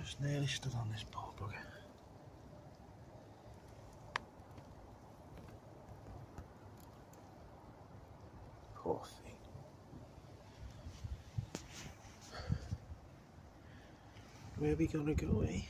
Just nearly stood on this poor bugger. Poor thing. Where are we gonna go, eh?